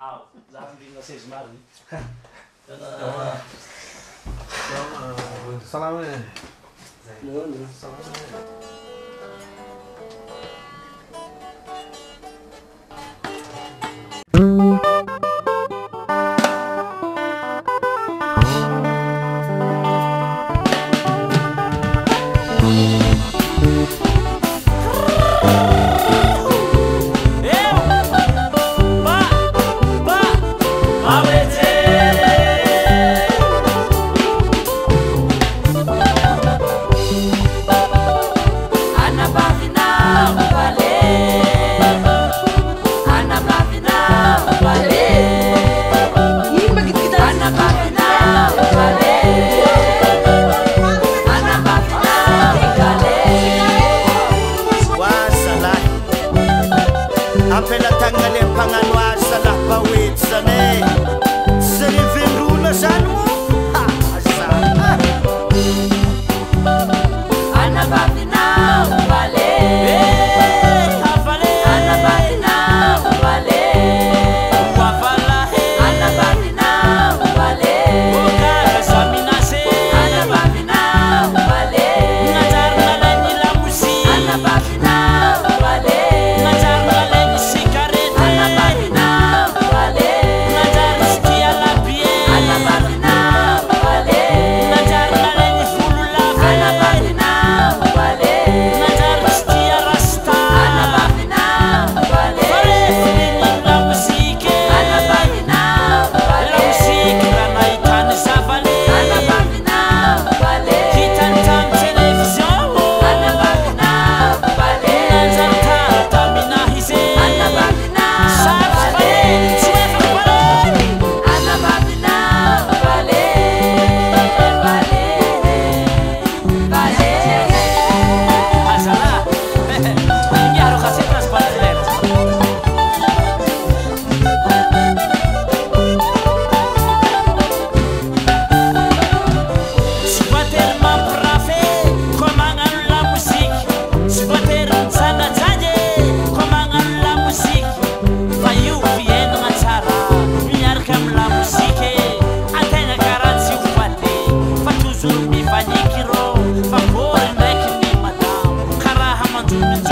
Au, dá-me de vocês mal. Salam. Salam. Salam. 아. Thank you.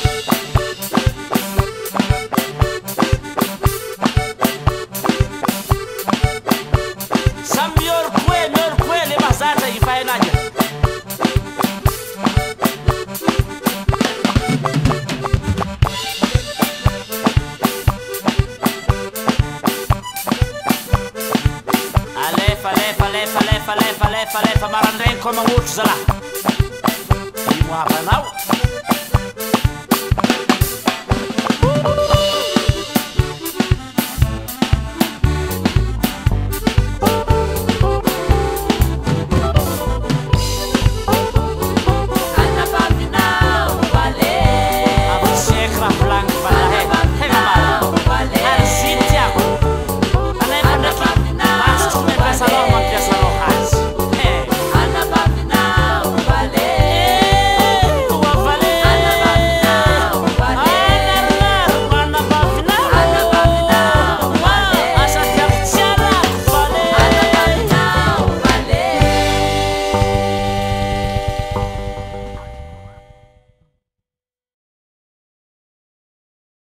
fa marandraigny ko magnotro zalahy. Imo